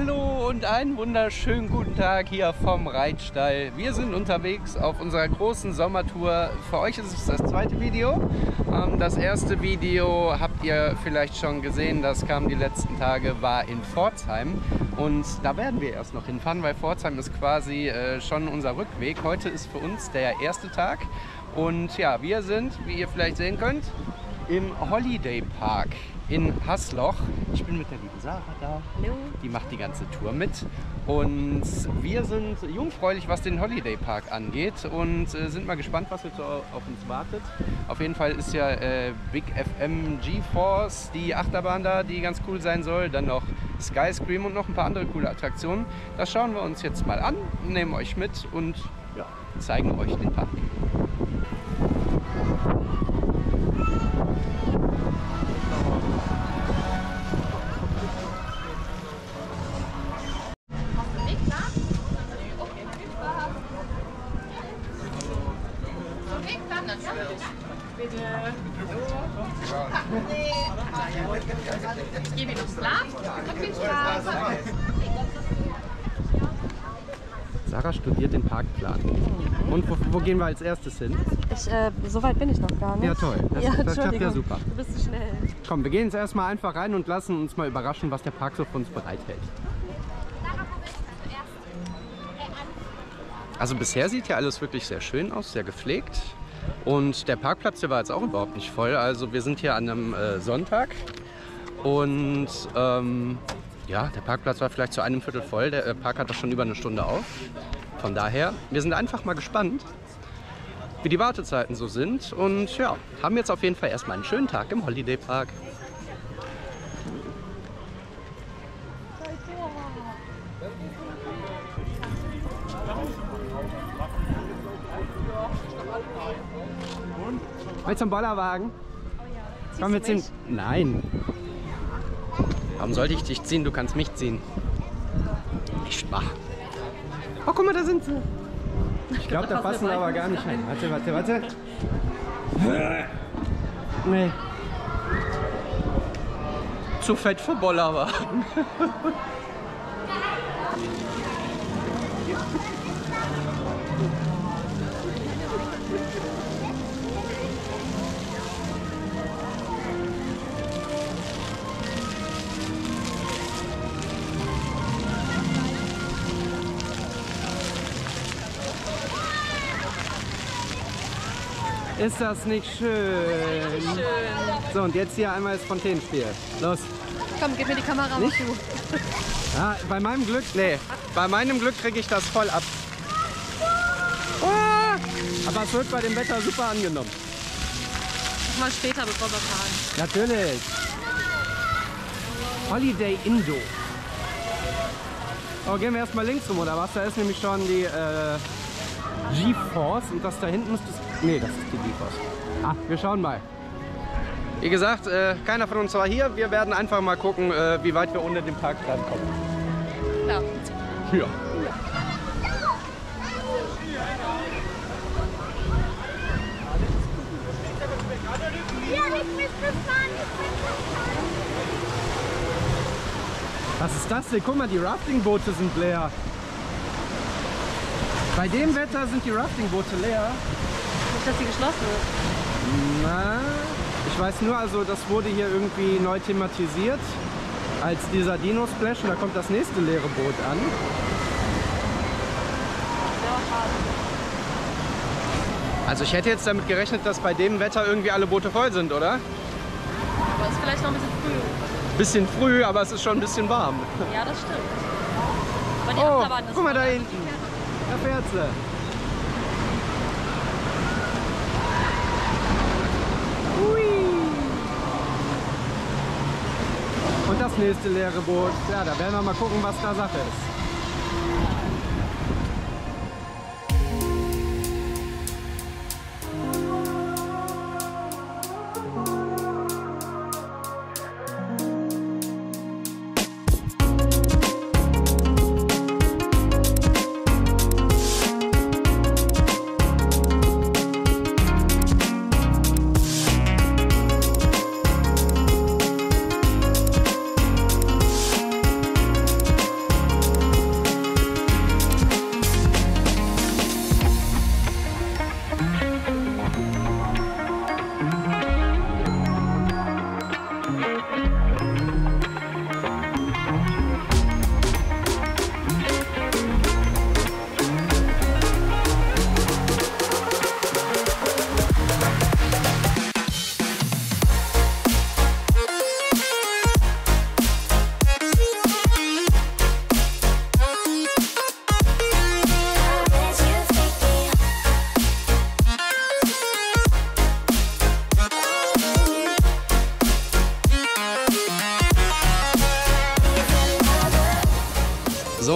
Hallo und einen wunderschönen guten Tag hier vom Reitstall. Wir sind unterwegs auf unserer großen Sommertour. Für euch ist es das zweite Video. Ähm, das erste Video habt ihr vielleicht schon gesehen, das kam die letzten Tage, war in Pforzheim. Und da werden wir erst noch hinfahren, weil Pforzheim ist quasi äh, schon unser Rückweg. Heute ist für uns der erste Tag. Und ja, wir sind, wie ihr vielleicht sehen könnt, im Holiday Park in Hasloch. Ich bin mit der lieben Sarah da. Hallo. Die macht die ganze Tour mit. Und wir sind jungfräulich, was den Holiday Park angeht und äh, sind mal gespannt, was jetzt so auf uns wartet. Auf jeden Fall ist ja äh, Big FM GeForce, die Achterbahn da, die ganz cool sein soll. Dann noch Skyscream und noch ein paar andere coole Attraktionen. Das schauen wir uns jetzt mal an, nehmen euch mit und ja, zeigen euch den Park. Sarah studiert den Parkplan. Und wo, wo gehen wir als erstes hin? Ich, äh, so weit bin ich noch gar nicht. Ja, toll. Das, ja, das klappt ja super. Du bist zu schnell. Komm, wir gehen jetzt erstmal einfach rein und lassen uns mal überraschen, was der Park so für uns bereithält. Also bisher sieht ja alles wirklich sehr schön aus, sehr gepflegt. Und der Parkplatz, der war jetzt auch überhaupt nicht voll. Also wir sind hier an einem äh, Sonntag und ähm, ja, der Parkplatz war vielleicht zu einem Viertel voll. Der äh, Park hat doch schon über eine Stunde auf. Von daher, wir sind einfach mal gespannt, wie die Wartezeiten so sind. Und ja, haben jetzt auf jeden Fall erstmal einen schönen Tag im Holiday Park. Willst du einen Bollerwagen? Komm, wir ziehen. Nein. Warum sollte ich dich ziehen? Du kannst mich ziehen. Nicht wahr. Oh, guck mal, da sind sie. Ich glaube, da passen wir aber gar nicht rein. Warte, warte, warte. Nee. Zu fett für Bollerwagen. Ist das nicht schön? Schön. So, und jetzt hier einmal das Fontänenspiel. Los. Komm, gib mir die Kamera Nicht? zu. Ah, bei meinem Glück, nee. Bei meinem Glück kriege ich das voll ab. Ah! Aber es wird bei dem Wetter super angenommen. Mal später, bevor wir fahren. Natürlich. Holiday Indo. Oh, gehen wir erstmal links rum, oder was? Da ist nämlich schon die äh, GeForce und das da hinten müsste es... Nee, das ist die GeForce. Ah, wir schauen mal. Wie gesagt, äh, keiner von uns war hier. Wir werden einfach mal gucken, äh, wie weit wir unter dem Park rankommen. Ja. Ja. Was ist das denn? Guck mal, die Raftingboote sind leer. Bei dem Wetter sind die Raftingboote leer. Dass sie geschlossen ist. Na, ich weiß nur, also das wurde hier irgendwie neu thematisiert als dieser Dino Splash und da kommt das nächste leere Boot an. Also ich hätte jetzt damit gerechnet, dass bei dem Wetter irgendwie alle Boote voll sind, oder? Aber ist vielleicht noch ein bisschen früh. Bisschen früh, aber es ist schon ein bisschen warm. Ja, das stimmt. Oh, guck mal da hinten. Da fährt sie. Hui. Und das nächste leere Boot. Ja, da werden wir mal gucken, was da Sache ist.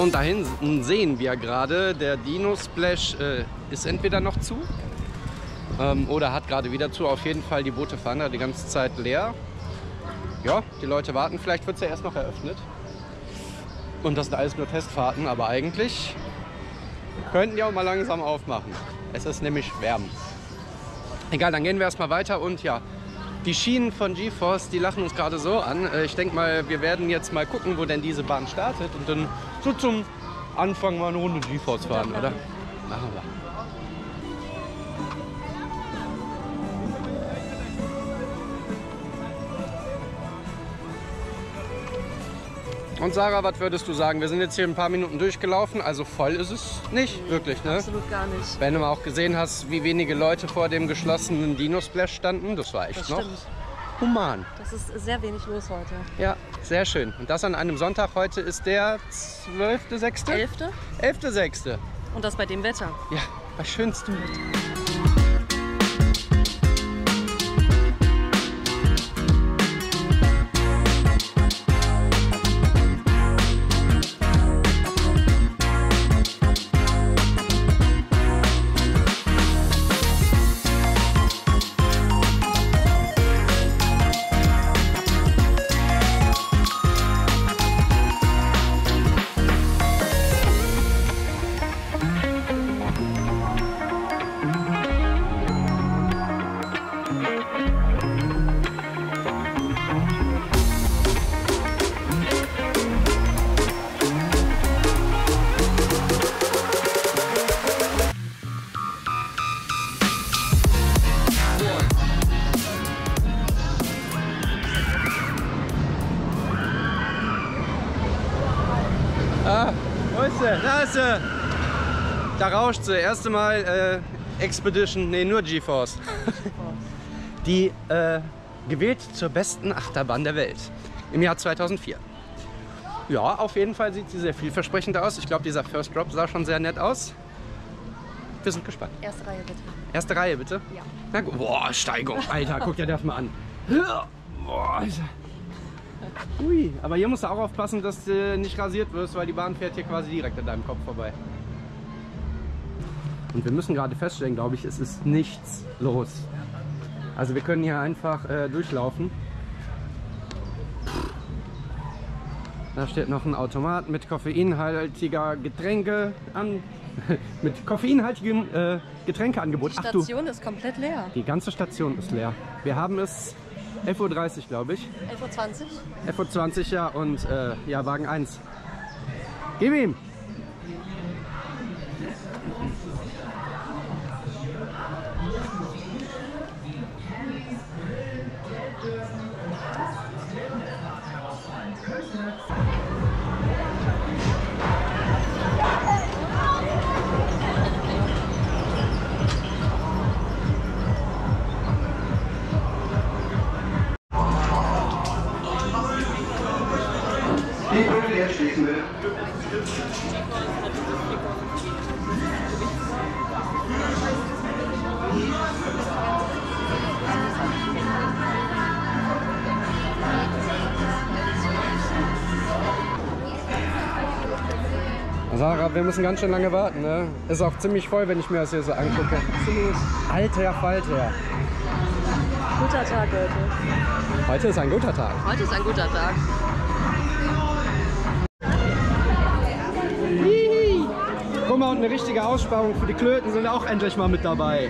Und da hinten sehen wir gerade, der Dino Splash äh, ist entweder noch zu ähm, oder hat gerade wieder zu. Auf jeden Fall, die Boote fahren da die ganze Zeit leer. Ja, die Leute warten. Vielleicht wird es ja erst noch eröffnet. Und das sind alles nur Testfahrten, aber eigentlich könnten die auch mal langsam aufmachen. Es ist nämlich wärm. Egal, dann gehen wir erstmal weiter und ja, die Schienen von GeForce, die lachen uns gerade so an. Äh, Ich denke mal, wir werden jetzt mal gucken, wo denn diese Bahn startet und dann so zum Anfang mal eine Runde GeForce fahren, oder? Machen wir. Und Sarah, was würdest du sagen? Wir sind jetzt hier ein paar Minuten durchgelaufen, also voll ist es nicht, wirklich, ne? Absolut gar nicht. Wenn du mal auch gesehen hast, wie wenige Leute vor dem geschlossenen Dino-Splash standen, das war echt Das noch stimmt. Human. Das ist sehr wenig los heute. Ja, sehr schön. Und das an einem Sonntag. Heute ist der 12.6.? Elfte 11.6. und das bei dem Wetter. Ja, bei schönstem Wetter. Da rauscht sie. Erste Mal äh, Expedition, nee, nur GeForce. Die äh, gewählt zur besten Achterbahn der Welt im Jahr 2004. Ja, auf jeden Fall sieht sie sehr vielversprechend aus. Ich glaube, dieser First Drop sah schon sehr nett aus. Wir sind gespannt. Erste Reihe bitte. Erste Reihe, bitte. Ja. Na gut. Boah, Steigung. Alter, guck dir das mal an. Boah, Alter. Ui, aber hier musst du auch aufpassen, dass du nicht rasiert wirst, weil die Bahn fährt hier quasi direkt an deinem Kopf vorbei. Und wir müssen gerade feststellen, glaube ich, es ist nichts los. Also wir können hier einfach äh, durchlaufen. Da steht noch ein Automat mit koffeinhaltiger Getränke an. mit koffeinhaltigem äh, Getränkeangebot. Die Ach Station ist komplett leer. die ganze Station ist leer. Wir haben es 11.30 Uhr, glaube ich. 11.20 Uhr. 11.20 Uhr ja und äh, ja, Wagen 1. Gib ihm! Sarah, wir müssen ganz schön lange warten, ne? Ist auch ziemlich voll, wenn ich mir das hier so angucke. Absolut. Alter Falter. Guter Tag heute. Heute ist ein guter Tag. Heute ist ein guter Tag. Hihi. Guck mal, und eine richtige Aussparung für die Klöten sind auch endlich mal mit dabei.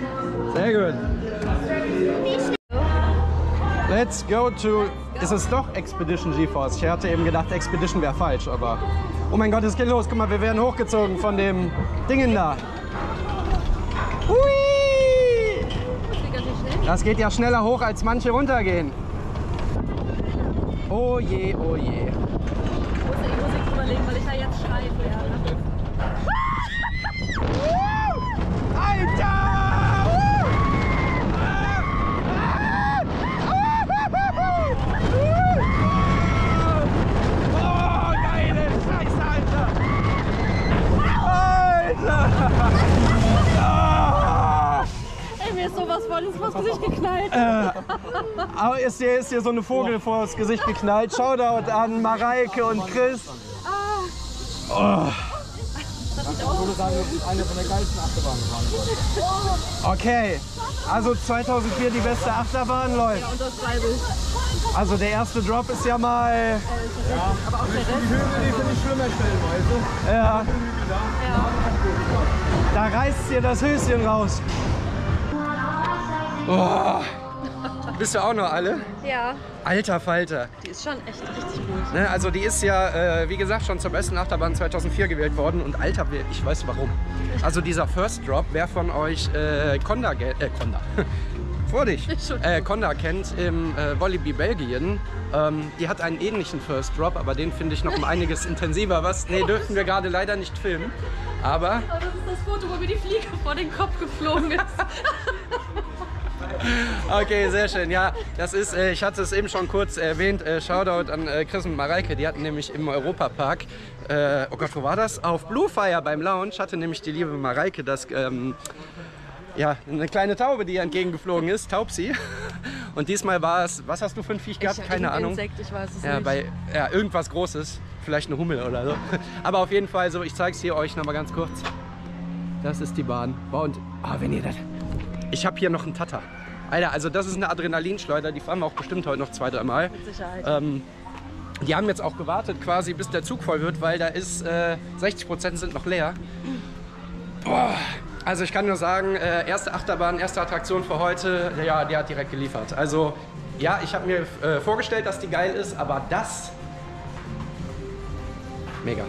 Sehr gut. Let's go to... Ist es doch Expedition GeForce? Ich hatte eben gedacht, Expedition wäre falsch, aber... Oh mein Gott, es geht los. Guck mal, wir werden hochgezogen von dem Dingen da. Hui! Das geht ja schneller hoch, als manche runtergehen. Oh je, oh je. Ich muss die Musik drüberlegen, weil ich da jetzt schreien werde. Alter! Oh, geile Scheiße, Alter! Alter! Ah! Ey, voll ins Gesicht geknallt. Aber ist hier, ist hier so eine Vogel vor das Gesicht geknallt. Shoutout an Mareike und Chris. Okay, also 2004 die beste Achterbahn läuft. Unterschreibe ich. Also der erste Drop ist ja mal. Aber auch der Rest. Ja. Da reißt dir das Höschen raus. Oh. Bist du auch noch alle? Ja, Alter Falter. die ist schon echt richtig gut. Ne, also die ist ja, äh, wie gesagt, schon zur besten Achterbahn 2004 gewählt worden. Und Alter, ich weiß warum. Also dieser First Drop, wer von euch äh, Conda, äh, Conda. Vor dich. Äh, Conda kennt im äh, Walibi Belgien. Ähm, die hat einen ähnlichen First Drop, aber den finde ich noch um einiges intensiver. Was? Nee, dürfen wir gerade leider nicht filmen. Aber Oh, das ist das Foto, wo mir die Fliege vor den Kopf geflogen ist. Okay, sehr schön. Ja, das ist, äh, ich hatte es eben schon kurz erwähnt, äh, Shoutout an äh, Chris und Mareike, die hatten nämlich im Europapark, äh, oh Gott, wo war das? Auf Blue Fire beim Lounge hatte nämlich die liebe Mareike das, ähm, ja, eine kleine Taube, die ihr entgegengeflogen ist, Taubsi. Und diesmal war es, was hast du für ein Viech gehabt? Keine Irgendein Ahnung. Insekt, ich weiß es Ja, nicht. bei ja, irgendwas Großes, vielleicht eine Hummel oder so. Aber auf jeden Fall so, ich zeige es hier euch nochmal ganz kurz. Das ist die Bahn. Boah, und ah, wenn ihr das. Ich habe hier noch einen Tata. Alter, also das ist eine Adrenalinschleuder, die fahren wir auch bestimmt heute noch zwei, dreimal. Mit Sicherheit. Ähm, die haben jetzt auch gewartet, quasi bis der Zug voll wird, weil da ist äh, 60 Prozent sind noch leer. Boah. Also ich kann nur sagen, äh, erste Achterbahn, erste Attraktion für heute, ja, die hat direkt geliefert. Also ja, ich habe mir äh, vorgestellt, dass die geil ist, aber das mega.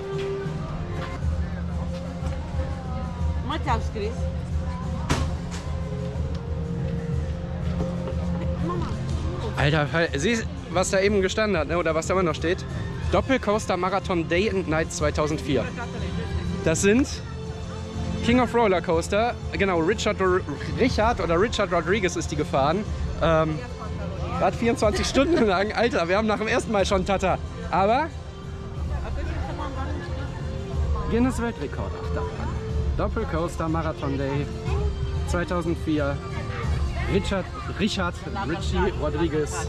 Matthias Chris. Alter, siehst was da eben gestanden hat, ne? oder was da immer noch steht? Doppelcoaster Marathon Day and Night 2004. Das sind King of Roller Coaster, genau, Richard, Richard oder Richard Rodriguez ist die gefahren. Ähm, Gerade 24 Stunden lang. Alter, wir haben nach dem ersten Mal schon Tata. Aber Guinness Weltrekord. Doppelcoaster Marathon Day 2004. Richard, Richard, Richie Rodriguez,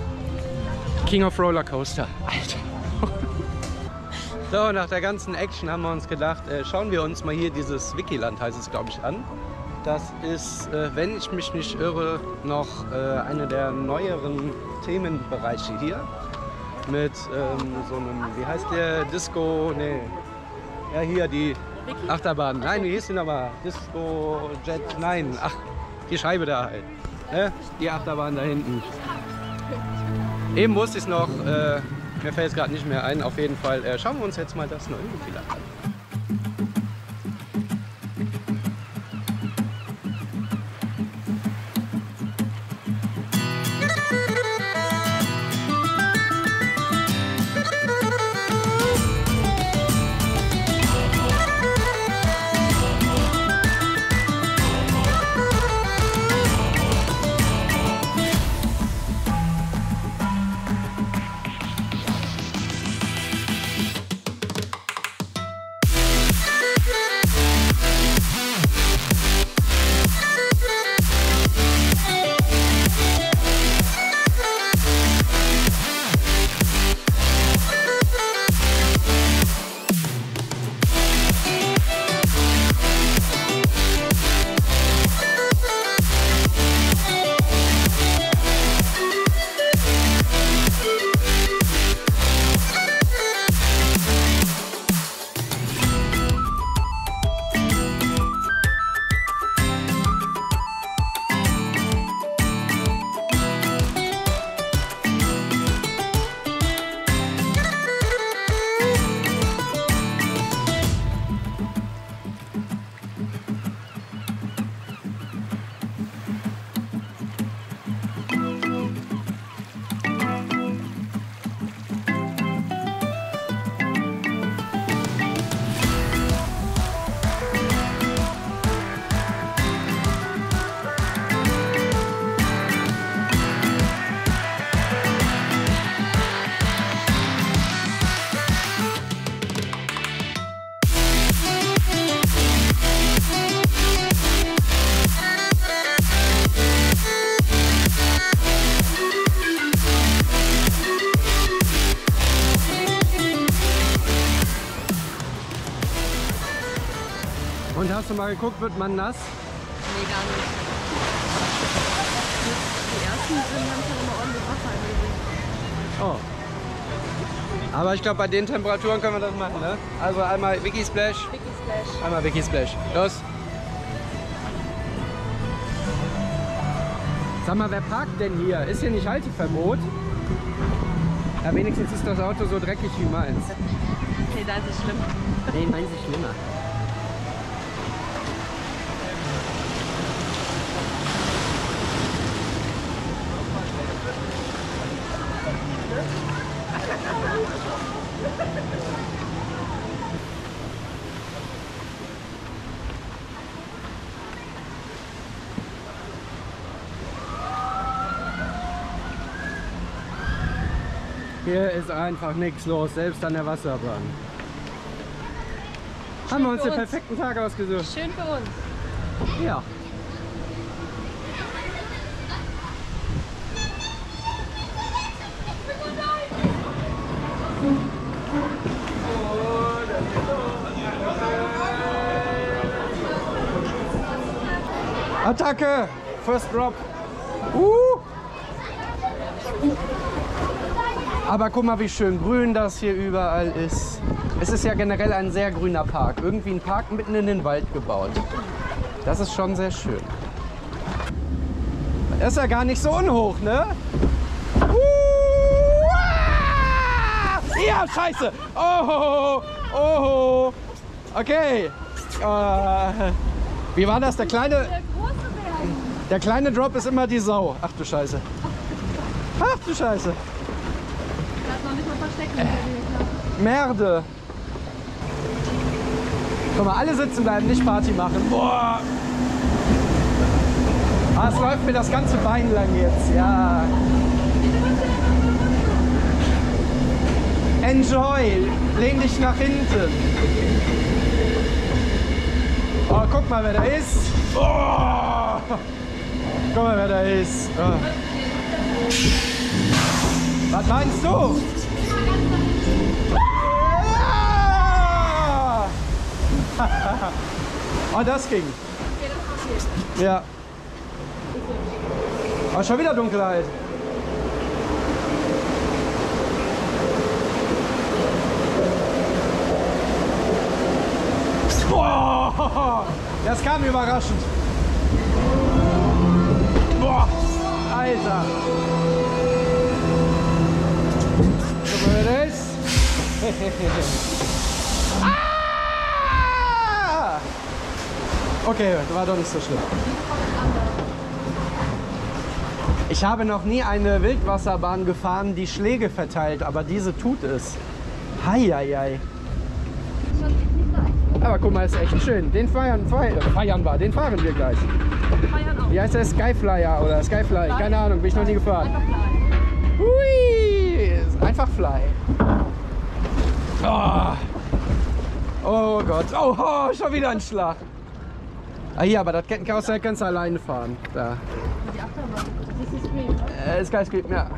King of Roller Coaster. Alter. So, nach der ganzen Action haben wir uns gedacht, äh, schauen wir uns mal hier dieses Wikiland, heißt es glaube ich, an. Das ist, äh, wenn ich mich nicht irre, noch äh, einer der neueren Themenbereiche hier. Mit ähm, so einem, wie heißt der, Disco, nee, ja hier die Achterbahn. Nein, wie hieß die nochmal? Disco Jet, nein, ach, die Scheibe da halt. Ne? Die Achterbahn da hinten. Eben wusste ich es noch, äh, mir fällt es gerade nicht mehr ein. Auf jeden Fall äh, schauen wir uns jetzt mal das neue Wikiland an. Mal geguckt, wird man nass? Nee, gar nicht. Die ersten sind haben schon immer ordentlich Wasser im. Oh. Aber ich glaube, bei den Temperaturen können wir das machen, ne? Also einmal Wiki Splash, Vicky Splash. einmal Wiki Splash. Los. Sag mal, wer parkt denn hier? Ist hier nicht Halteverbot? Ja, wenigstens ist das Auto so dreckig wie meins. Nee, da ist es schlimm. Nee, meins ist schlimmer. Hier ist einfach nichts los, selbst an der Wasserbahn. Haben wir uns den uns. perfekten Tag ausgesucht. Schön für uns. Ja. Attacke! First Drop. Uh! Aber guck mal, wie schön grün das hier überall ist. Es ist ja generell ein sehr grüner Park. Irgendwie ein Park mitten in den Wald gebaut. Das ist schon sehr schön. Das ist ja gar nicht so unhoch, ne? Uh! Ja, scheiße! Oh, oh, okay. Äh, wie war das? Der kleine, der kleine Drop ist immer die Sau. Ach du Scheiße. Ach du Scheiße. Nicht mal versteckt. Äh. Merde. Guck mal, alle sitzen bleiben, nicht Party machen. Boah. Ah, es läuft mir das ganze Bein lang jetzt, ja. Enjoy. Lehn dich nach hinten. Oh, guck mal, wer da ist. Oh. Guck mal, wer da ist. Oh. Was meinst du? Ah! Oh, das ging. Ja. Oh, schon wieder Dunkelheit. Boah, das kam überraschend. Boah, Alter. Guck mal, wer das ist. Ah! Okay, das war doch nicht so schlimm. Ich habe noch nie eine Wildwasserbahn gefahren, die Schläge verteilt, aber diese tut es. Heieiei. Aber guck mal, ist echt schön. Den feiern, feiern, feiern wir, den fahren wir gleich. Feiern auch. Wie heißt der? Skyflyer oder Skyfly? Keine Ahnung, bin ich noch nie gefahren. Hui! Einfach fly. Oh, oh Gott. Oh, oh, schon wieder ein Schlag. Ah hier, aber das kannst du alleine fahren. Da. Die Achterbahn. Das ist Scream. Äh, Sky Scream, ja.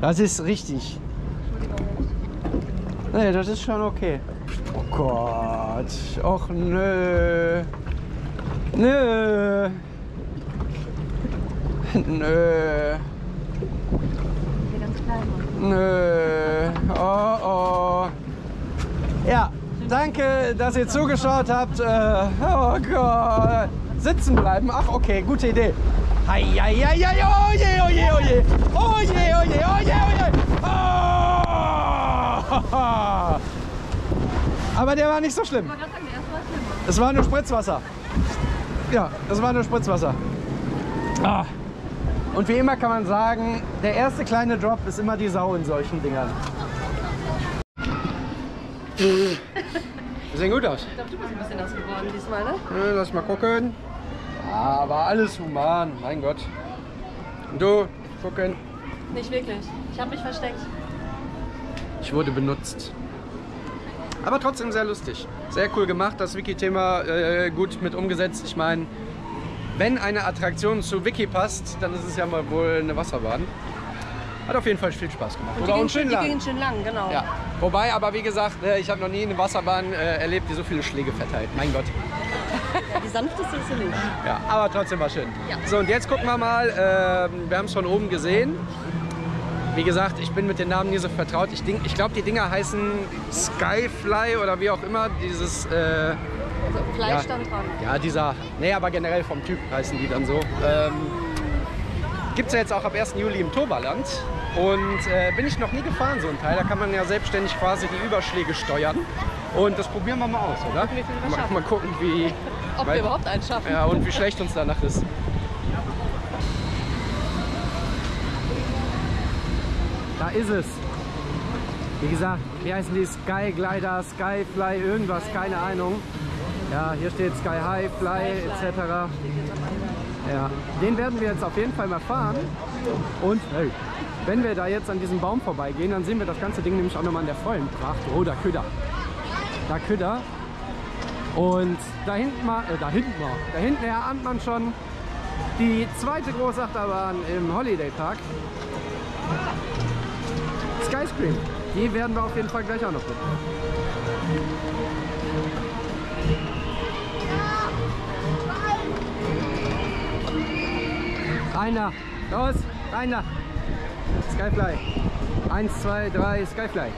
Das ist richtig. Nee, das ist schon okay. Oh Gott. Och nö. Nö. Nö. Ganz. Nö. Oh oh. Ja, danke, dass ihr zugeschaut habt. Äh, oh Gott. Sitzen bleiben. Ach, okay, gute Idee. Hei, hei, hei, hei, oh je, oh je, oh je. Oh je, oh je, oh je, oh je. Oh. Aber der war nicht so schlimm. Es war nur Spritzwasser. Ja, das war nur Spritzwasser. Ah. Und wie immer kann man sagen, der erste kleine Drop ist immer die Sau in solchen Dingern. Wir sehen gut aus. Ich glaube, du bist ein bisschen nass geworden diesmal, ne? Ja, Lass mal gucken. Aber alles human, mein Gott. Und du, gucken. Nicht wirklich. Ich habe mich versteckt. Ich wurde benutzt. Aber trotzdem sehr lustig. Sehr cool gemacht, das Wiki-Thema äh, gut mit umgesetzt. Ich meine, wenn eine Attraktion zu Wiki passt, dann ist es ja mal wohl eine Wasserbahn. Hat auf jeden Fall viel Spaß gemacht. Und Oder die, ging, schön die lang. gingen schön lang, genau. Ja. Wobei, aber wie gesagt, äh, ich habe noch nie eine Wasserbahn äh, erlebt, die so viele Schläge verteilt. Mein Gott. Ja, die sanfteste ist sie nicht. Ja, aber trotzdem war schön. Ja. So, und jetzt gucken wir mal. ähm, wir haben es von oben gesehen. Wie gesagt, ich bin mit den Namen nie so vertraut. Ich, ich glaube, die Dinger heißen Skyfly oder wie auch immer. Dieses, äh, Also Fleisch Ja. stand dran. ja, dieser, nee, aber generell vom Typ heißen die dann so. Ähm, Gibt es ja jetzt auch ab 1. Juli im Toberland. Und äh, bin ich noch nie gefahren, so ein Teil. Da kann man ja selbstständig quasi die Überschläge steuern. Und das probieren wir mal aus, oder? wir mal, mal gucken, wie. Ob weil- wir überhaupt einen schaffen. Ja, und wie schlecht uns danach ist. Da ist es. Wie gesagt, wie heißen die? Sky Glider, Skyfly, irgendwas, keine Ahnung. Ja, hier steht Sky High, Fly etc. Ja, den werden wir jetzt auf jeden Fall mal fahren. Und hey, wenn wir da jetzt an diesem Baum vorbeigehen, dann sehen wir das ganze Ding nämlich auch nochmal in der vollen Pracht. Oh, da Küder. Da Küder. Und da hinten mal, äh, da hinten mal, da hinten erahnt man schon die zweite Großachterbahn im Holiday Park. Skyscream. Die werden wir auf jeden Fall gleich auch noch mit. Einer. Los, einer. Skyfly. Eins, zwei, drei, Skyfly.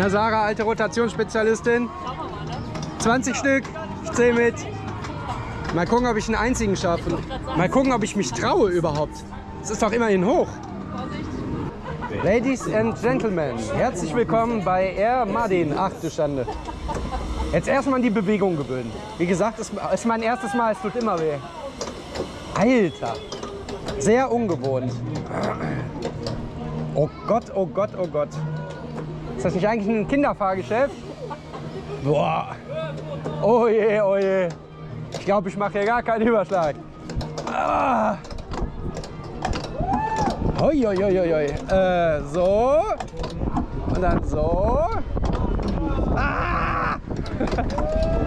Na Sarah, alte Rotationsspezialistin. 20 Stück. Ich zähle mit. Mal gucken, ob ich einen einzigen schaffe. Mal gucken, ob ich mich traue überhaupt. Es ist doch immerhin hoch. Ladies and Gentlemen, herzlich willkommen bei Air Madin. Ach du Schande. Jetzt erstmal an die Bewegung gewöhnen. Wie gesagt, es ist mein erstes Mal, es tut immer weh. Alter. Sehr ungewohnt. Oh Gott, oh Gott, oh Gott. Ist das nicht eigentlich ein Kinderfahrgeschäft? Boah. Oh je, oh je. Ich glaube, ich mache hier gar keinen Überschlag. Ah. Hoi, hoi, hoi, hoi. Äh, so. Und dann so. Ah!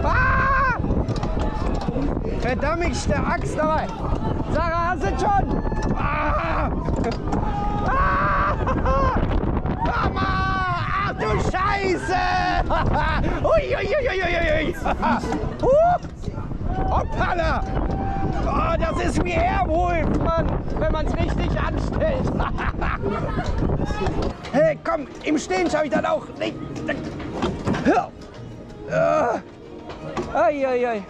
ah! Verdammte Axt dabei. Sarah, hast du schon? Ah! Ah! Mama! Du Scheiße! ui, ui, ui, ui, ui, ui. uh, hoppala! Oh, das ist wie Airwolf, Mann, wenn man es richtig anstellt. hey, komm, im Stehen schaffe ich das auch nicht. Ai, ai, ai.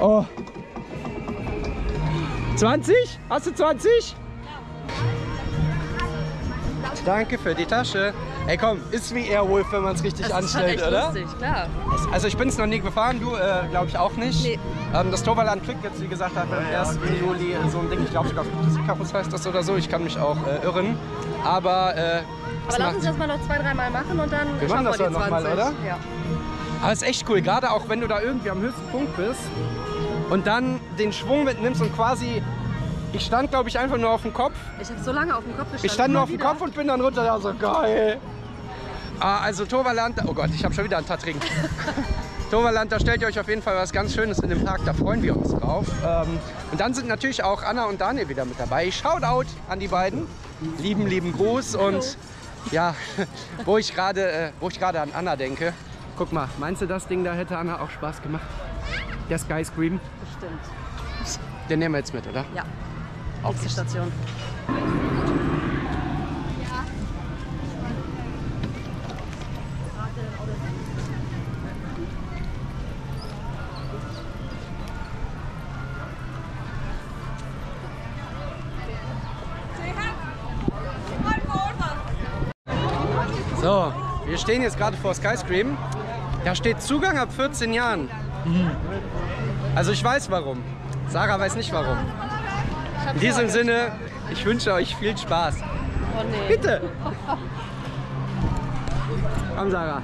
Oh. 20? Hast du 20? Danke für die Tasche. Ey komm, ist wie Airwolf, wenn man es richtig Das ist anstellt, echt oder? lustig, klar. Also ich bin es noch nie gefahren, du äh, glaube ich auch nicht. Nee. Ähm, das Toverland kriegt jetzt, wie gesagt, am 1. Juli so ein Ding. Ich glaube sogar Icarus heißt das oder so. Ich kann mich auch äh, irren. Aber, äh, Aber lass uns das mal noch zwei, dreimal machen und dann Wir machen das die ja noch mal, 20. oder? Ja. aber es ist echt cool, gerade auch wenn du da irgendwie am höchsten Punkt bist und dann den Schwung mitnimmst und quasi... Ich stand, glaube ich, einfach nur auf dem Kopf Ich habe so lange auf dem Kopf gestanden. Ich stand nur auf dem. Kopf und bin dann runter, da so geil. Ah, also Toverland, oh Gott, ich habe schon wieder einen Tattring. Toverland, da stellt ihr euch auf jeden Fall was ganz Schönes in dem Park, da freuen wir uns drauf. Ähm, und dann sind natürlich auch Anna und Daniel wieder mit dabei. Shoutout an die beiden. Lieben, lieben Gruß und ja, wo ich gerade äh, wo ich gerade an Anna denke. Guck mal, meinst du, das Ding da hätte Anna auch Spaß gemacht? Der Sky Scream, Bestimmt. den nehmen wir jetzt mit, oder? Ja. Nächste Station. So, wir stehen jetzt gerade vor Skyscream. Da steht Zugang ab 14 Jahren. Also ich weiß warum. Sarah weiß nicht warum. In diesem. Sinne, ich wünsche euch viel Spaß. Oh nee. Bitte! Komm, Sarah.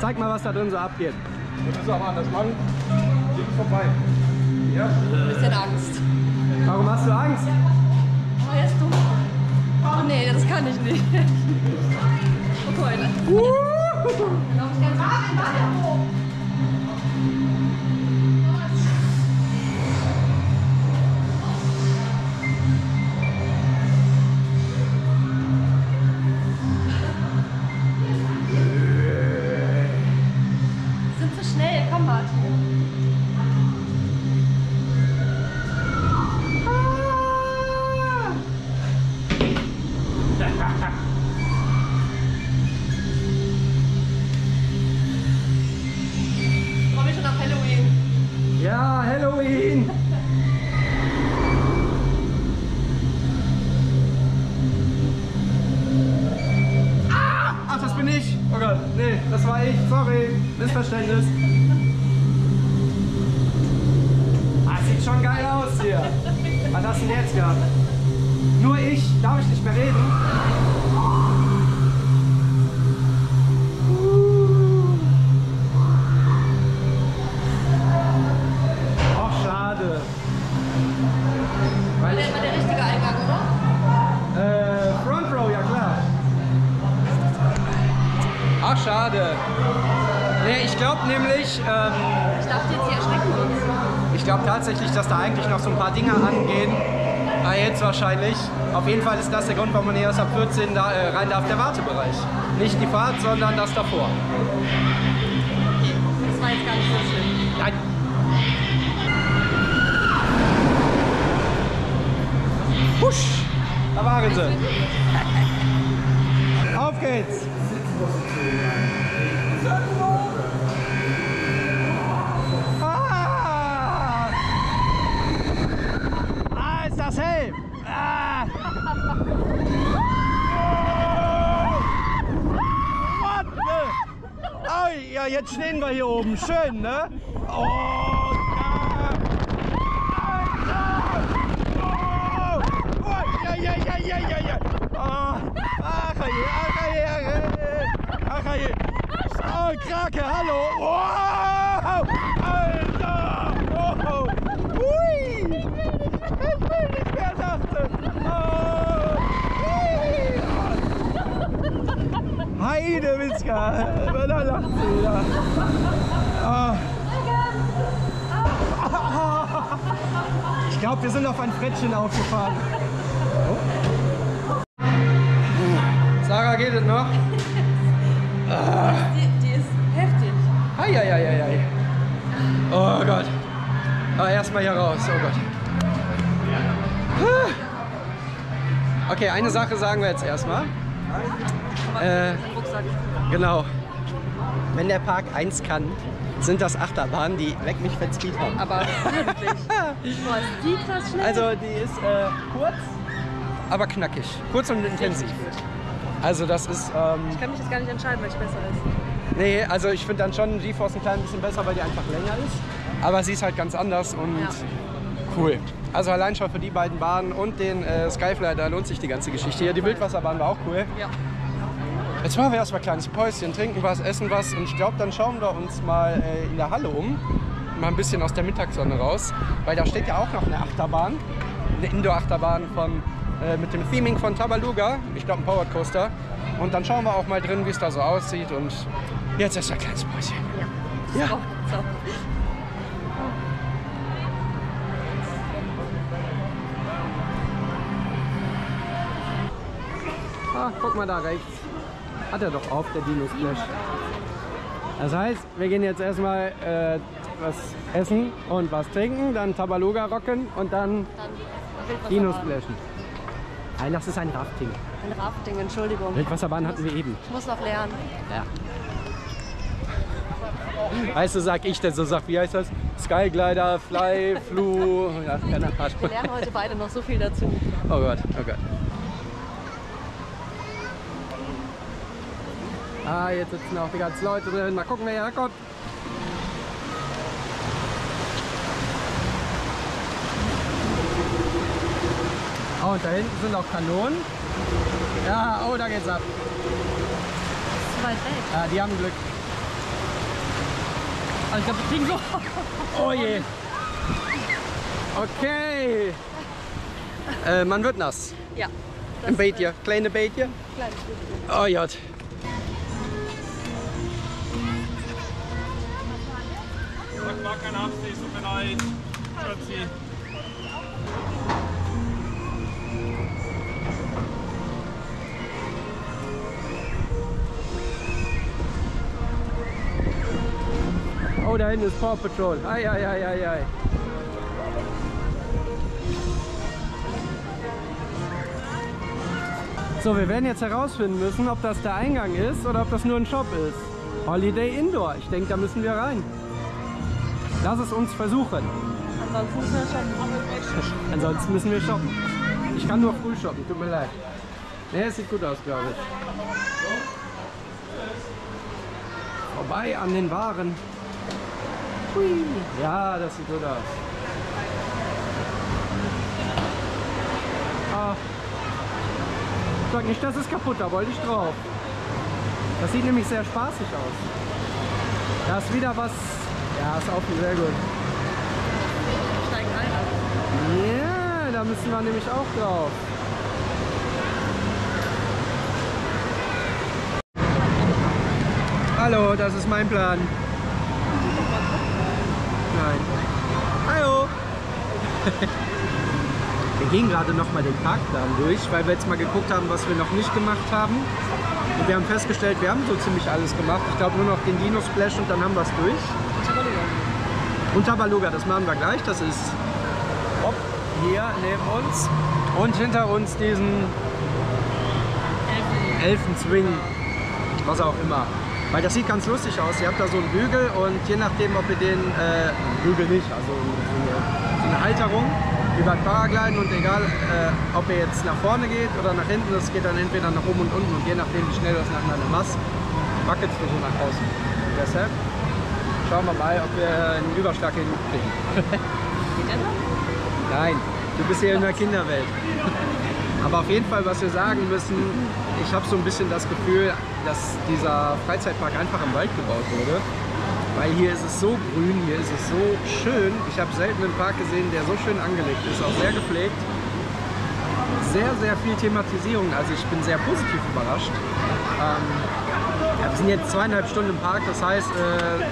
Zeig mal, was da drin so abgeht. Das ist aber anders, Mann. Links vorbei. Ja? Ein bisschen Angst. Warum hast du Angst? Oh, er ist dumm. Oh nee, das kann ich nicht. Oh, Keule. Sind Ach, schade. Nee, ich glaube nämlich, ähm, Ich dachte jetzt, hier erschrecken uns. ich glaube tatsächlich, dass da eigentlich noch so ein paar Dinge angehen. Ah, jetzt wahrscheinlich. Auf jeden Fall ist das der Grund, warum man erst ab 14 da, äh, rein darf, der Wartebereich. Nicht die Fahrt, sondern das davor. Das war jetzt gar nicht so schlimm. Nein. Husch! Da waren sie. Auf geht's! Ah! Ah, ist das hell! Ah! Oh, ja, jetzt stehen wir hier oben. Schön, ne? Oh, ja. Alter! Oh, oh, ja, ja, ja, ja, ja, ja. Oh, ach, je, ach, je, ach, je, ach, je. Krake, hallo. Wow! Alter! Oh, hui! Ich will nicht mehr, dachte. Oh, hui. Heide, Witzka. Da lacht sie wieder. Ah. Ich glaube, wir sind auf ein Frettchen aufgefahren. Oh Gott. Ah, erstmal hier raus. Oh Gott. Okay, eine Sache sagen wir jetzt erstmal. Äh, genau. Wenn der Park eins kann, sind das Achterbahnen, die leck mich Speed haben. Aber wirklich. Boah, ist die krass schnell. Also die ist äh, kurz, aber knackig. Kurz und intensiv. Also das ist, ähm, ich kann mich jetzt gar nicht entscheiden, welche besser ist. Nee, also ich finde dann schon GeForce ein klein bisschen besser, weil die einfach länger ist. Aber sie ist halt ganz anders und Ja. cool. Also allein schon für die beiden Bahnen und den äh, Skyflyer, da lohnt sich die ganze Geschichte hier. Die Wildwasserbahn war auch cool. Ja. Jetzt machen wir erstmal ein kleines Päuschen, trinken was, essen was und ich glaube, dann schauen wir uns mal äh, in der Halle um. Mal ein bisschen aus der Mittagssonne raus, weil da steht ja auch noch eine Achterbahn, eine Indoor-Achterbahn von, äh, mit dem Theming von Tabaluga, ich glaube ein Powered Coaster. Und dann schauen wir auch mal drin, wie es da so aussieht und jetzt erst ein kleines Päuschen. Ja. So, so. Ah, guck mal da rechts. Hat er doch auf, der Dino Splash. Das heißt, wir gehen jetzt erstmal äh, was essen und was trinken, dann Tabaluga rocken und dann Dann Dino Wildwasserbahn. splashen. Nein, das ist ein Rafting. Ein Rafting, Entschuldigung. Wildwasserbahn hatten wir eben. Ich muss noch lernen. Ja. Weißt du, sag ich denn so, sag, wie heißt das? Skyglider, Fly, Flu, ja, keine Wir Ahnung. lernen heute beide noch so viel dazu. Oh Gott, oh Gott. Ah, jetzt sitzen auch die ganzen Leute drin. Mal gucken, wer herkommt. Oh, und da hinten sind auch Kanonen. Ja, oh, da geht's ab. Zu weit weg. Ja, die haben Glück. Aber ich glaube, wir kriegen so. Oh je. Okay. Äh, man wird nass. Ja. Ein beetje, kleine beetje. Kleines Oh ja. Das war keine Absicht, tut mir leid. Da hinten ist Paw Patrol. Ei, ei, ei, ei, ei. So, wir werden jetzt herausfinden müssen, ob das der Eingang ist oder ob das nur ein Shop ist. Holiday Indoor. Ich denke, da müssen wir rein. Lass es uns versuchen. Ansonsten müssen wir schon. Ansonsten müssen wir shoppen. Ich kann nur früh shoppen, tut mir leid. Ne, es sieht gut aus, glaube ich. Vorbei an den Waren. Hui. Ja, das sieht gut aus. Ah. Sag nicht, das ist kaputt, da wollte ich drauf. Das sieht nämlich sehr spaßig aus. Da ist wieder was. Ja, ist offen, sehr gut. Steigen ein. Ja, da müssen wir nämlich auch drauf. Hallo, das ist mein Plan. Nein. Hallo. Wir gehen gerade noch mal den Parkplan durch, weil wir jetzt mal geguckt haben, was wir noch nicht gemacht haben. Und wir haben festgestellt, wir haben so ziemlich alles gemacht. Ich glaube nur noch den Dino Splash und dann haben wir es durch. Und Tabaluga, das machen wir gleich. Das ist hopp, hier neben uns. Und hinter uns diesen Elfenzwing, was auch immer. Weil das sieht ganz lustig aus. Ihr habt da so einen Bügel und je nachdem, ob ihr den, äh, Bügel nicht, also so eine, Halterung über den Paragliden und egal, äh, ob ihr jetzt nach vorne geht oder nach hinten, das geht dann entweder nach oben und unten und je nachdem, wie schnell das nacheinander machst, wackelt es so nach außen. Und deshalb schauen wir mal, ob wir einen Überschlag hinkriegen. Geht der noch? Nein, du bist hier in der Kinderwelt. Aber auf jeden Fall, was wir sagen müssen, ich habe so ein bisschen das Gefühl, dass dieser Freizeitpark einfach im Wald gebaut wurde. Weil hier ist es so grün, hier ist es so schön. Ich habe selten einen Park gesehen, der so schön angelegt ist, auch sehr gepflegt. Sehr, sehr viel Thematisierung, also ich bin sehr positiv überrascht. Ähm, ja, wir sind jetzt zweieinhalb Stunden im Park, das heißt, äh,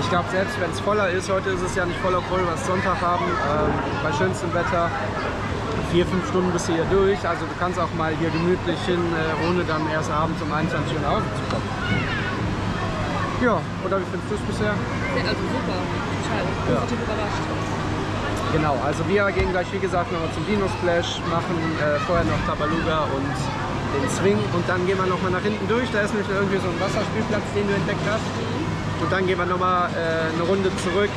ich glaube, selbst wenn es voller ist, heute ist es ja nicht voll, obwohl wir es Sonntag haben, ähm, bei schönstem Wetter, vier, fünf Stunden bist du hier durch. Also du kannst auch mal hier gemütlich hin, äh, ohne dann erst abends um 21 Uhr nach Hause zu kommen. Ja, oder wie findest du es bisher? Ja, also super. Total. Ja. Positiv überrascht. Genau, also wir gehen gleich, wie gesagt, nochmal zum Dino Splash, machen äh, vorher noch Tabaluga und den Swing und dann gehen wir nochmal nach hinten durch. Da ist nämlich irgendwie so ein Wasserspielplatz, den du entdeckt hast. Und dann gehen wir nochmal äh, eine Runde zurück,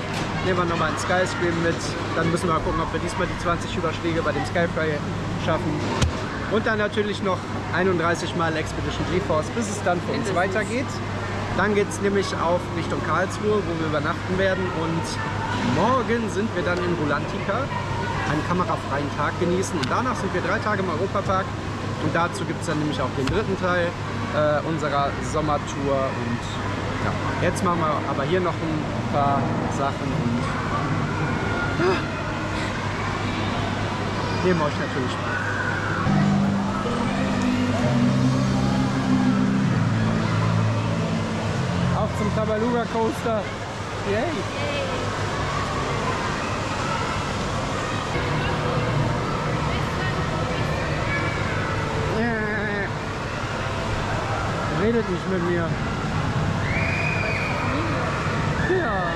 nehmen wir nochmal einen Skyscream mit. Dann müssen wir mal gucken, ob wir diesmal die 20 Überschläge bei dem Skyfly schaffen. Und dann natürlich noch 31 Mal Expedition GeForce, bis es dann für uns Mindestens. weitergeht. Dann geht es nämlich auf Richtung Karlsruhe, wo wir übernachten werden. Und morgen sind wir dann in Rulantica, einen kamerafreien Tag genießen. Und danach sind wir drei Tage im Europapark. Und dazu gibt es dann nämlich auch den dritten Teil äh, unserer Sommertour. Und ja, jetzt machen wir aber hier noch ein paar Sachen. Und ah, nehmen euch natürlich Spaß. Auf zum Tabaluga Coaster. Yay! Äh. Redet nicht mit mir. Ja.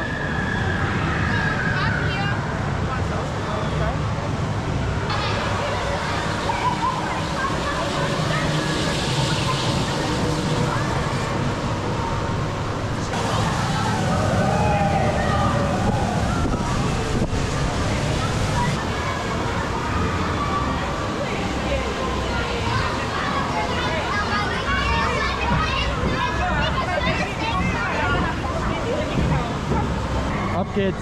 Ab geht's.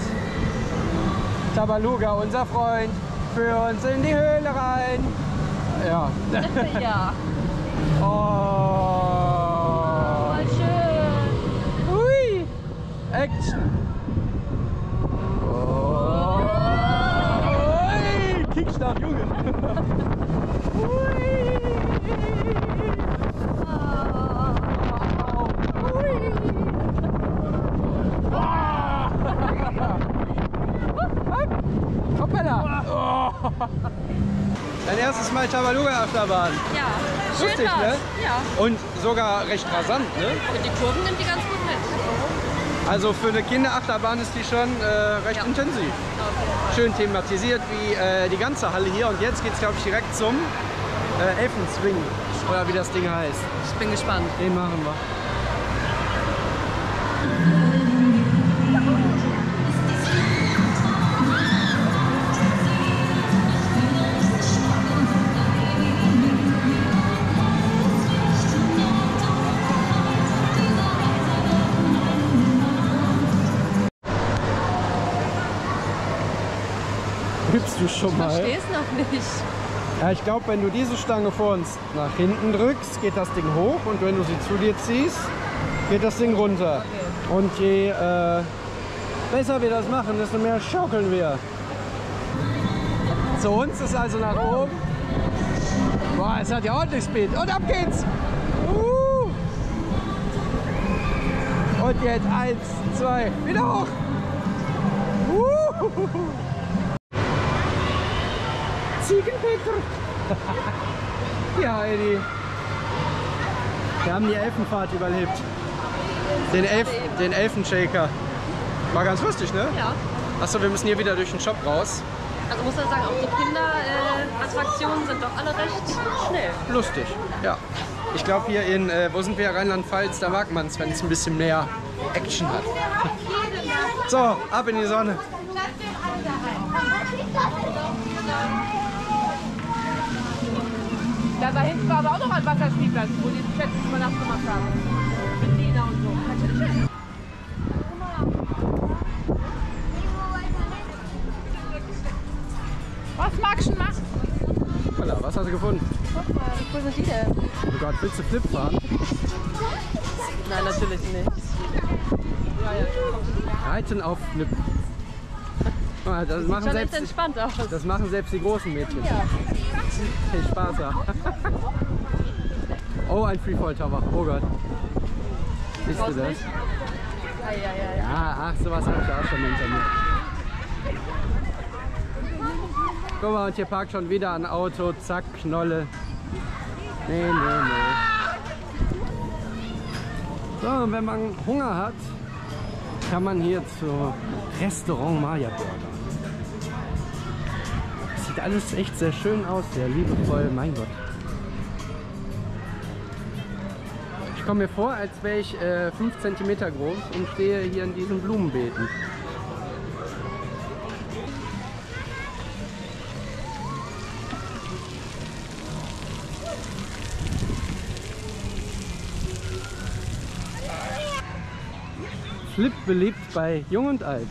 Tabaluga, unser Freund, für uns in die Höhle rein. ja. Oh. Voll schön. Hui. Action. Oh. Hui. Kickstart, Junge. Hui. Hoppala! Oh. Dein erstes Mal Tabaluga Achterbahn. Ja, schön Lustig, war's. ne? Ja. Und sogar recht rasant, ne? Und die Kurven nimmt die ganz gut mit. Also für eine Kinderachterbahn ist die schon äh, recht Ja. intensiv. Schön thematisiert wie äh, die ganze Halle hier. Und jetzt geht es, glaube ich, direkt zum äh, Elfenswing. Oder wie das Ding heißt. Ich bin gespannt. Den machen wir. Hüpfst du schon Ich mal? verstehe es noch nicht. Ja, ich glaube, wenn du diese Stange vor uns nach hinten drückst, geht das Ding hoch und wenn du sie zu dir ziehst, geht das Ding runter. Und je äh, besser wir das machen, desto mehr schaukeln wir. Zu uns ist also nach oben. Boah, es hat ja ordentlich Speed. Und ab geht's! Uh. Und jetzt eins, zwei, wieder hoch! Uh. Ziegenpeter. ja, Eddie. Wir haben die Elfenfahrt überlebt. Den, Elf, den Elfenshaker. War ganz lustig, ne? Ja. Achso, wir müssen hier wieder durch den Shop raus. Also muss man sagen, auch die Kinderattraktionen sind doch alle recht schnell. Lustig, ja. Ich glaube hier in, äh, wo sind wir, Rheinland-Pfalz, da mag man es, wenn es ein bisschen mehr Action hat. so, ab in die Sonne. Da war hinten war aber auch noch ein Wasserspielplatz, wo die Schätze mal nachgemacht haben. Mit Lena und so. Was magst du denn machen? Hoppala, was hast du gefunden? Guck mal, cool sind die denn? Oh Gott, willst du Flip fahren? Nein, natürlich nicht. Reiten auf Flip. Guck mal, Das machen, selbst, jetzt entspannt aus. das machen selbst die großen Mädchen. Ja. Viel Spaß haben. Oh, ein Freefall Tower. Oh Gott. Siehst du das? nicht? Ja, ja, ja, ja. Ja, ach, sowas habe ich auch schon hinter mir. Guck mal, und hier parkt schon wieder ein Auto. Zack, Knolle. Nee, nee, nee. So, und wenn man Hunger hat, kann man hier zu Restaurant Maya Burger. Sieht alles echt sehr schön aus, sehr liebevoll, mein Gott. Ich komme mir vor, als wäre ich äh, 5 cm groß und stehe hier in diesen Blumenbeeten. Flip beliebt bei Jung und Alt.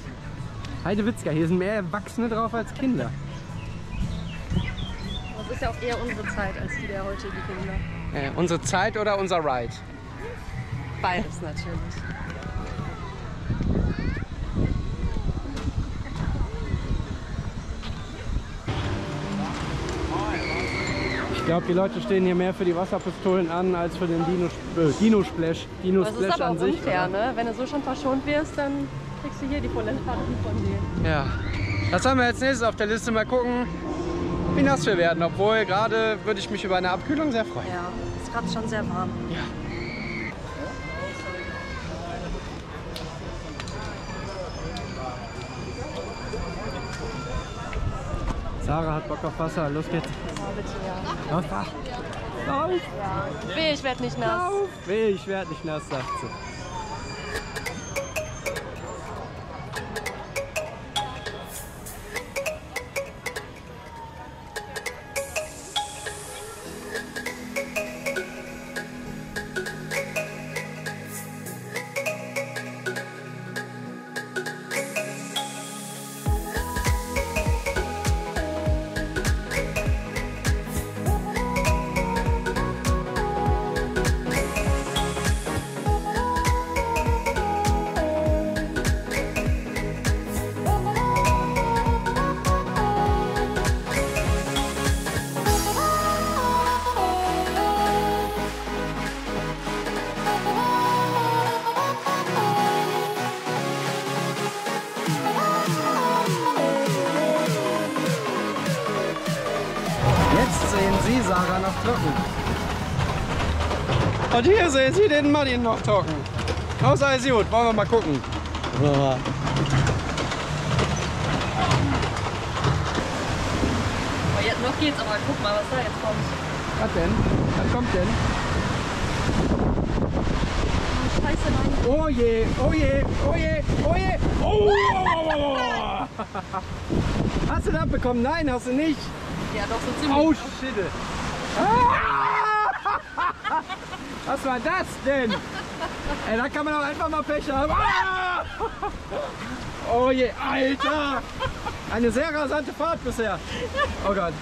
Heidewitzka, hier sind mehr Erwachsene drauf als Kinder. Das ist ja auch eher unsere Zeit als die der heutigen Kinder. Äh, unsere Zeit oder unser Ride? Beides natürlich. Ich glaube, die Leute stehen hier mehr für die Wasserpistolen an als für den Dino, äh, Dino Splash. Dino Das ist Splash aber an auch sich. unfair, ne? Wenn du so schon verschont wirst, dann kriegst du hier die volle Partie von denen. Ja. Was haben wir als nächstes auf der Liste? Mal gucken, wie nass wir werden. Obwohl, gerade würde ich mich über eine Abkühlung sehr freuen. Ja, ist gerade schon sehr warm. Ja. Sarah hat Bock auf Wasser. Los geht's. Ja, bitte, ja. Lauf, lauf, Weh, ich werde nicht nass. lauf. Weh, ich werde nicht nass, sagt sie. Den Martin noch trocken. Außer alles gut, wollen wir mal gucken. Aber jetzt noch geht's, aber guck mal, was da jetzt kommt. Was denn? Was kommt denn? Scheiße, nein. Oh je, oh je, oh je, oh je. Oh, oh, oh, oh, oh. Hast du das bekommen? Nein, hast du nicht. Ja, doch so ziemlich. Oh, shit. Ah! Was war das denn? Ey, da kann man auch einfach mal Pech haben. Ah! Oh je, Alter! Eine sehr rasante Fahrt bisher. Oh Gott.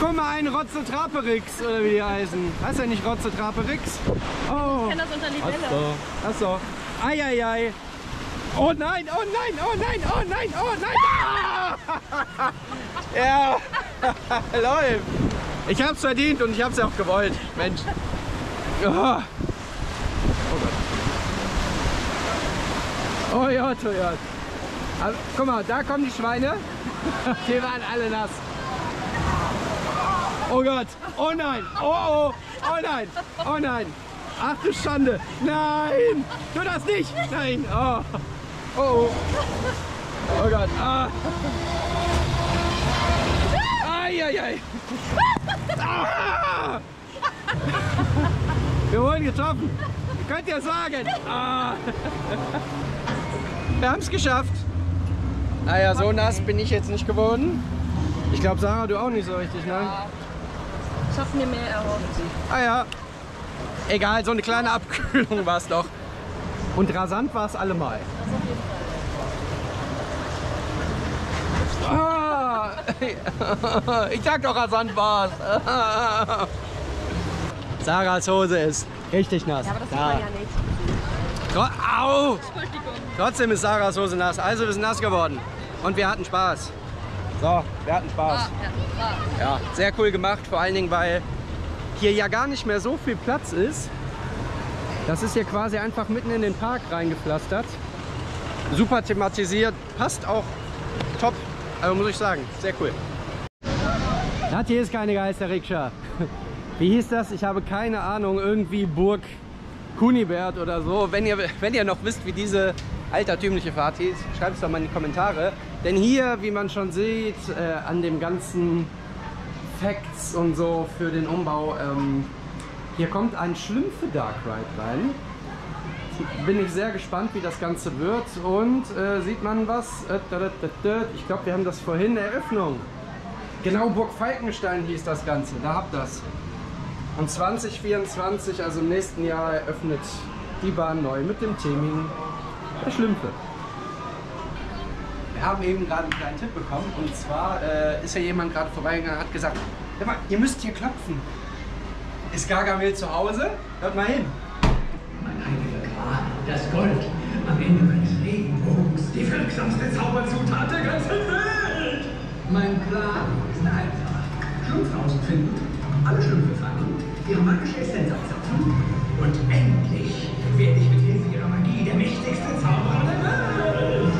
Guck mal, ein Rotze Traperix, oder wie die heißen. Heißt ja nicht Rotze Traperix? Oh. Ich kenne das unter Libelle. Achso. Achso. Eieiei. Oh nein, oh nein, oh nein, oh nein, oh nein. Ah! Ja, läuft. Ich hab's verdient und ich hab's ja auch gewollt. Mensch. Oh, oh Gott. Oh Gott, oh Gott. Aber, guck mal, da kommen die Schweine. Die waren alle nass. Oh Gott. Oh nein. Oh oh. Oh nein. Oh nein. Ach du Schande. Nein. Tu das nicht. Nein. Oh. Oh oh. Oh Gott. Ah. Eieiei. Ah. Wir wurden getroffen. Könnt ihr sagen? Ah. Wir haben es geschafft. Naja, so nass bin ich jetzt nicht geworden. Ich glaube, Sarah, du auch nicht so richtig, ne? Ich hab mir mehr erhofft. Ah ja. Egal, so eine kleine Abkühlung war es doch. Und rasant war es allemal. Ah, ich sag doch, rasant war's. Sarahs Hose ist richtig nass. Ja, aber das sieht Da. man ja nicht. Tro- Au! Entschuldigung. Trotzdem ist Sarahs Hose nass. Also wir sind nass geworden. Und wir hatten Spaß. So, wir hatten Spaß. Ah, ja. Ah. Ja, sehr cool gemacht, vor allen Dingen, weil hier ja gar nicht mehr so viel Platz ist. Das ist hier quasi einfach mitten in den Park reingepflastert. Super thematisiert, passt auch also muss ich sagen, sehr cool. Das hier ist keine Geisterrikscha. Wie hieß das? Ich habe keine Ahnung, irgendwie Burg Kunibert oder so. Wenn ihr, wenn ihr noch wisst, wie diese altertümliche Fahrt hieß, schreibt es doch mal in die Kommentare. Denn hier, wie man schon sieht, äh, an dem ganzen Facts und so für den Umbau, ähm, hier kommt ein Schlümpfe Dark Ride rein. Bin ich sehr gespannt, wie das Ganze wird. Und äh, sieht man was? Äh. Ich glaube, wir haben das vorhin, Eröffnung. Genau, Burg Falkenstein hieß das Ganze. Da habt das. Und 2024, also im nächsten Jahr, eröffnet die Bahn neu mit dem Theming der Schlümpfe. Wir haben eben gerade einen kleinen Tipp bekommen und zwar äh, ist ja jemand gerade vorbeigegangen und hat gesagt, "Hör mal, ihr müsst hier klopfen. Ist Gargamel zu Hause? Hört mal hin. Mein heiliger Gral, das Gold am Ende meines Regenbogens, die wirksamste Zauberzutat der ganzen Welt. Mein Plan ist einfach. Schlumpfhausen finden, alle Schlümpfe fangen, ihre magische Essenz abzapfen und endlich werde ich mit Hilfe ihrer Magie der mächtigste Zauberer der Welt.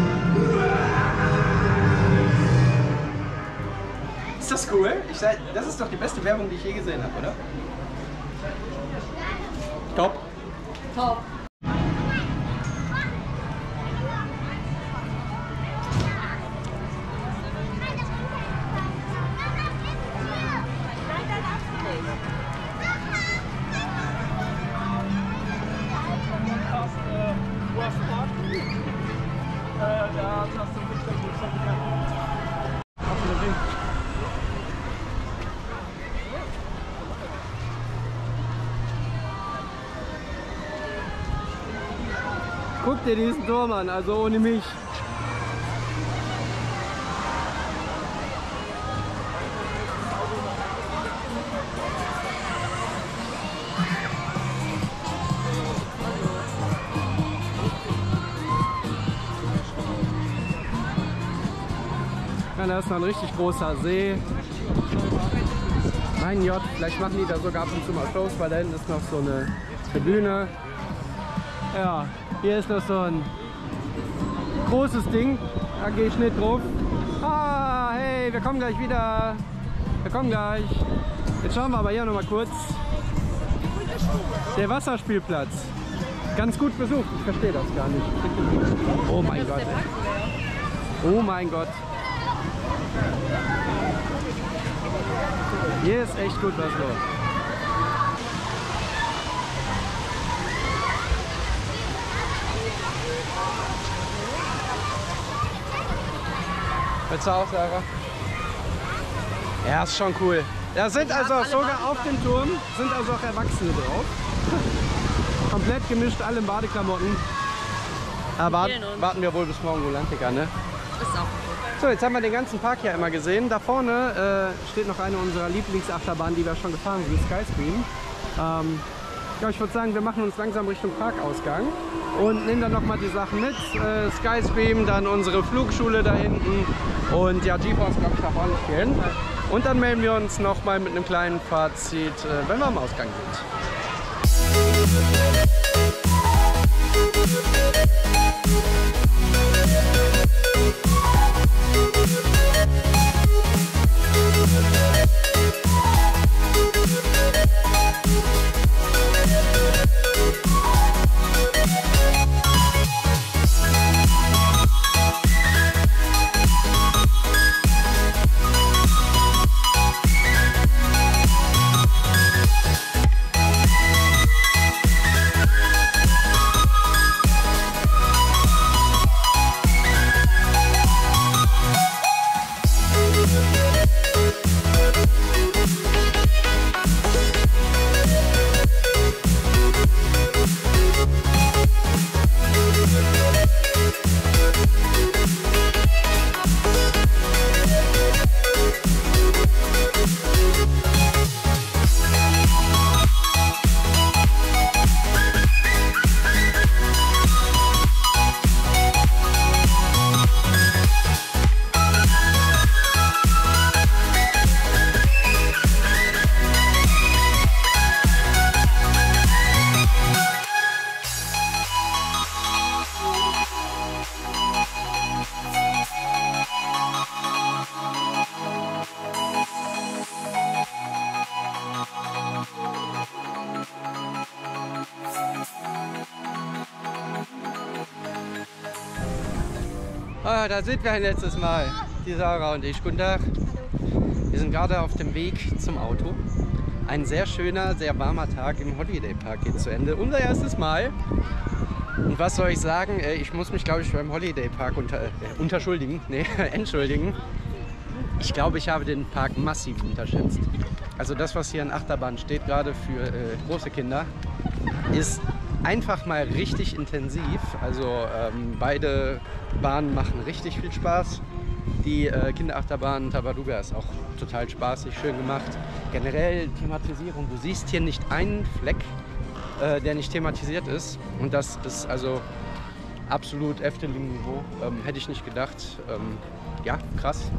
Ist das cool? Ich sag, das ist doch die beste Werbung, die ich je gesehen habe, oder? Top. Top. Dir diesen Turm an, also ohne mich. Ja, da ist noch ein richtig großer See. Mein J, vielleicht machen die da sogar ab und zu mal Shows, weil da hinten ist noch so eine Tribüne. Ja, hier ist noch so ein großes Ding. Da gehe ich nicht drauf. Ah, hey, wir kommen gleich wieder. Wir kommen gleich. Jetzt schauen wir aber hier noch mal kurz. Der Wasserspielplatz. Ganz gut besucht. Ich verstehe das gar nicht. Oh mein Gott. Oh mein Gott. Hier ist echt gut was los. Willst du auch, Sarah? Ja, ist schon cool. Da sind also sogar auf dem Turm sind also auch Erwachsene drauf. Komplett gemischt, alle in Badeklamotten. Aber uns. warten wir wohl bis morgen Rolantica, ne? Ist auch So, jetzt haben wir den ganzen Park hier einmal gesehen. Da vorne äh, steht noch eine unserer Lieblingsachterbahnen, die wir schon gefahren sind, Skyscream. Ähm, ja, ich würde sagen, wir machen uns langsam Richtung Parkausgang und nehmen dann nochmal die Sachen mit. Äh, Skyscream, dann unsere Flugschule da hinten und ja, GeForce glaube ich auch nicht fehlen. Und dann melden wir uns nochmal mit einem kleinen Fazit, äh, wenn wir am Ausgang sind. Da sind wir ein letztes Mal, die Sarah und ich. Guten Tag. Wir sind gerade auf dem Weg zum Auto. Ein sehr schöner, sehr warmer Tag im Holiday Park geht zu Ende. Unser erstes Mal. Und was soll ich sagen? Äh, Ich muss mich, glaube ich, beim Holiday Park unter, äh, unterschuldigen. Nee, entschuldigen. Ich glaube, ich habe den Park massiv unterschätzt. Also das, was hier in Achterbahn steht, gerade für äh, große Kinder, ist einfach mal richtig intensiv. Also ähm, beide Bahnen machen richtig viel Spaß. Die äh, Kinderachterbahn Tabaluga ist auch total spaßig, schön gemacht. Generell Thematisierung. Du siehst hier nicht einen Fleck, äh, der nicht thematisiert ist. Und das ist also absolut Efteling-Niveau. Ähm, hätte ich nicht gedacht. Ähm, ja, krass.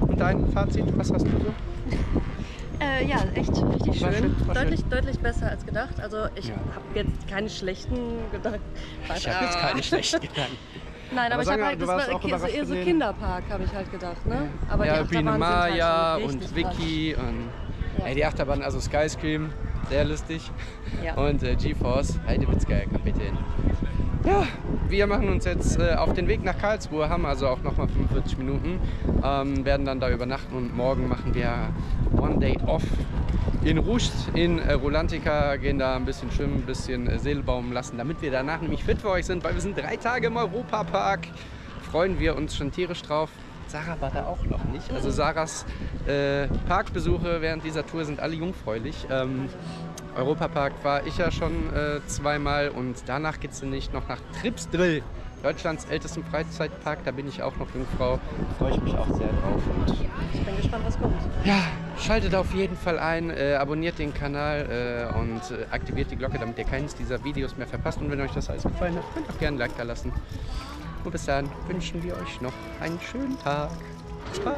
Und dein Fazit, was hast du so? Äh, ja, echt richtig War schön. schön, deutlich, deutlich besser als gedacht. Also ich Ja. habe jetzt keine schlechten Gedanken. Ich habe jetzt keine schlechten Gedanken. Nein, aber, Aber ich habe halt, das war auch so eher so Kinderpark, habe ich halt gedacht. Ne? Aber ja, die Biene halt Maya schon und Vicky und Ja. ey, die Achterbahn, also Skyscream, sehr lustig. Ja. Und äh, GeForce, Heidewitzka, Kapitän. Ja, wir machen uns jetzt äh, auf den Weg nach Karlsruhe, haben also auch nochmal 45 Minuten, ähm, werden dann da übernachten und morgen machen wir One Day Off in Ruscht, in äh, Rolantica, gehen da ein bisschen schwimmen, ein bisschen äh, Seelbaumen lassen, damit wir danach nämlich fit für euch sind, weil wir sind drei Tage im Europapark. Freuen wir uns schon tierisch drauf. Sarah war da auch noch nicht. Also Sarahs äh, Parkbesuche während dieser Tour sind alle jungfräulich. Ähm, Europapark war ich ja schon äh, zweimal und danach geht es nicht noch nach Tripsdrill, Deutschlands ältesten Freizeitpark. Da bin ich auch noch Jungfrau. Freue ich mich auch sehr drauf. Und Ich bin gespannt, was kommt. ja, schaltet auf jeden Fall ein, äh, abonniert den Kanal äh, und äh, aktiviert die Glocke, damit ihr keines dieser Videos mehr verpasst. Und wenn euch das alles gefallen hat, könnt ihr auch gerne ein Like da lassen. Und bis dann wünschen wir euch noch einen schönen Tag. Bald.